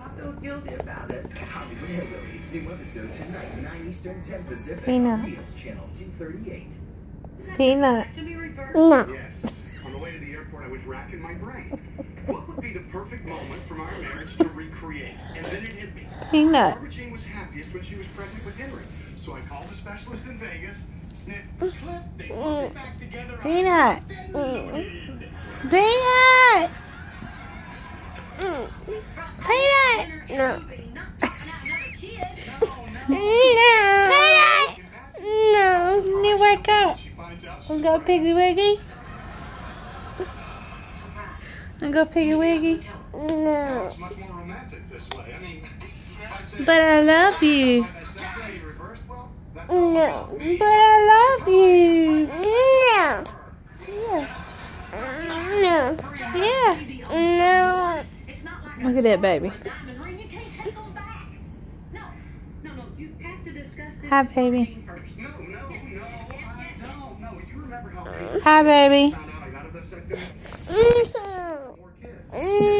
I feel guilty about it. Hollywood Hillbillies, new episode tonight, 9 Eastern, 10 Pacific. Peanut. Reelz Channel 238. Peanut. To be reversed. No. Yes. On the way to the airport, I was racking my brain. What would be the perfect moment from our marriage to recreate? And then it hit me. Peanut. Barbara Jean was happiest when she was pregnant with Henry. So I called a specialist in Vegas, sniff, clip, they put it mm. back together. Peanut. Then loaded. Peanut. Peanut. No. Not talking out another kid. Peanut. No. You wake up. She finds out she's And go piggy wiggy. And go piggy wiggy. It's much more romantic this way. I mean, if I said, But I love you. "Have I sexually reversed?" Well, that's all about me. But I love you. Yeah. Yeah. It's not like Look at that baby. How baby. Hi, baby. Mm-hmm. Mm-hmm.